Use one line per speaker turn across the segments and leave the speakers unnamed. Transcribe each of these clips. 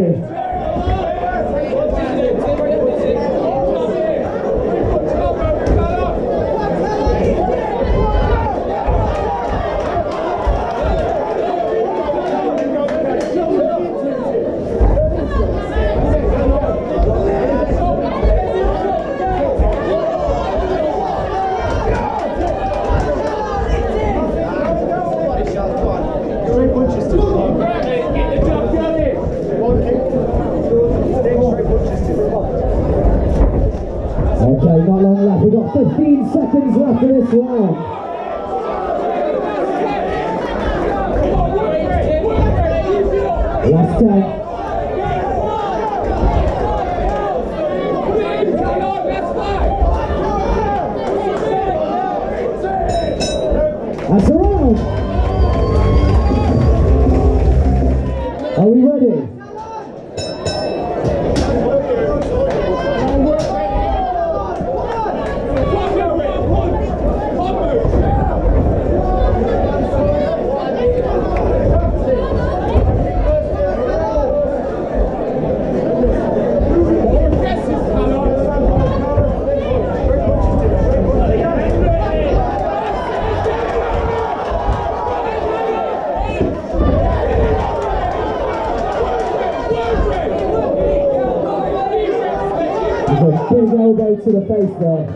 all seconds left in this. Last 10. Big elbow to the face there.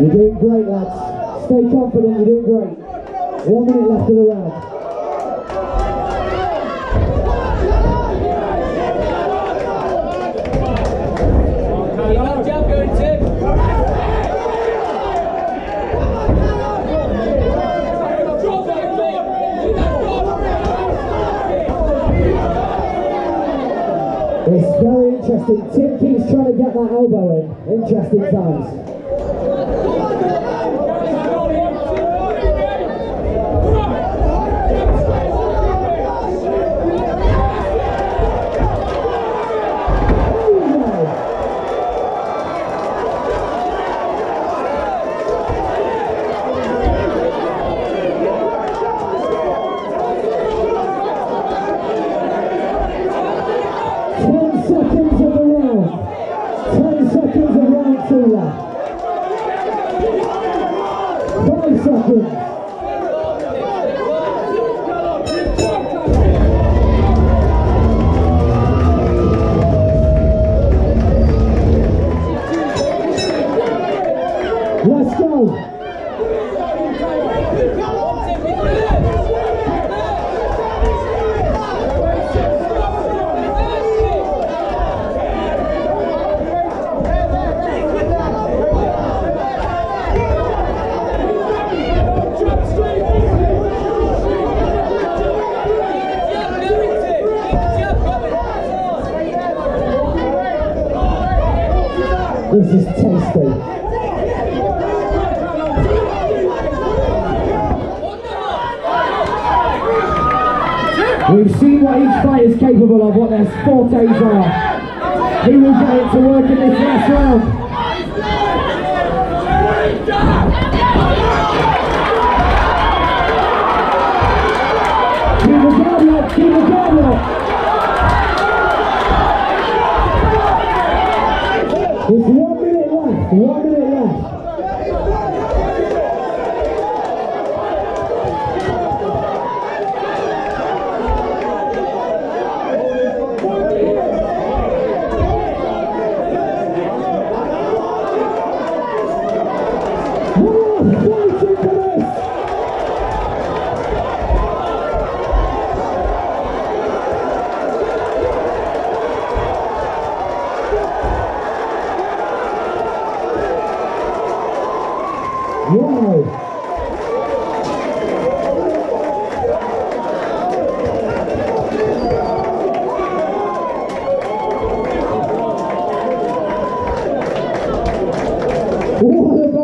You're doing great, lads. Stay confident, you're doing great. One minute left of the round. It's very interesting. Tim keeps trying to get that elbow in. Interesting times. Of This is tasty. We've seen what each fight is capable of, what their fortes are. He will get it to work in this last round. It's one Wow. What a